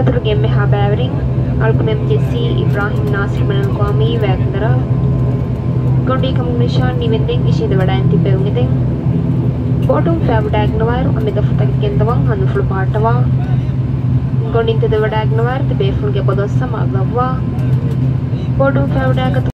Daturuගේ මෙහා බෑවරින් අල්කුනෙම් ජෙසි ඉබ්‍රාහිම් නාසිර් මනල් ක්වාමී වැක්දර ගොඩි කමුනිෂා නිවෙන්දෙන් ඉෂිද වඩායන් තිබෙවුගෙතෙන් බෝටුම් ෆෑබඩෑග්නවයරු අමිග ෆුතකෙන්දවන් හඳුෆුළු පාටවා. ගොඩින්තෙද වඩෑග්නවයර තිබේෆුන්ගේ පොදොස්සම අගව්වා බෝඩුම් ෆෑවඩෑගතු